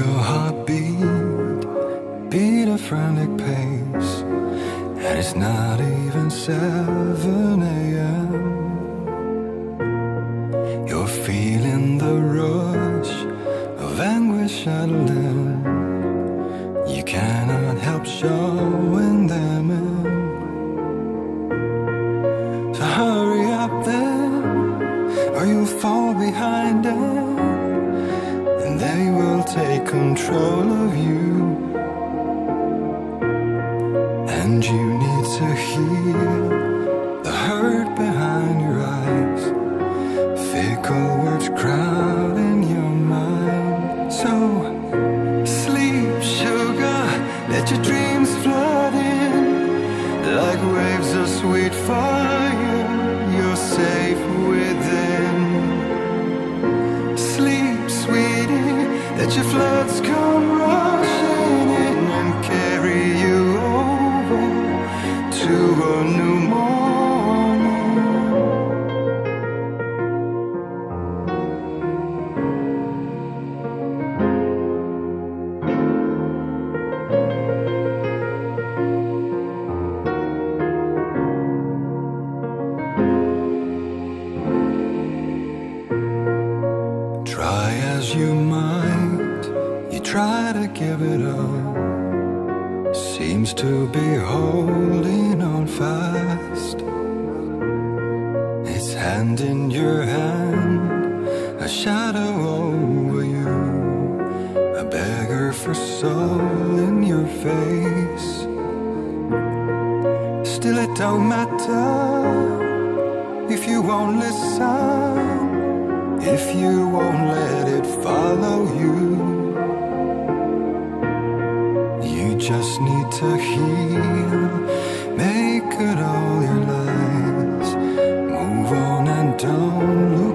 your heartbeat beat a frantic pace, and it's not even 7 a.m. You're feeling the rush of anguish adrenaline. You cannot help showing them in. So hurry up then, or you'll fall behind them they will take control of you. And you need to heal the hurt behind your eyes. Fickle words crowd in your mind. So sleep, sugar, let your dreams flood in like waves of sweet fire. You might, you try to give it up. Seems to be holding on fast. It's hand in your hand, a shadow over you, a beggar for soul in your face. Still, it don't matter if you won't listen if you won't let it follow you. You just need to heal, make good all your lies, move on and don't look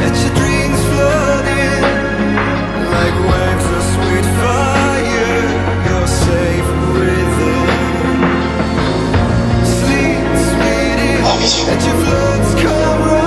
let your dreams flood in. Like waves of sweet fire You're safe within Sleep sweetie Let your floods come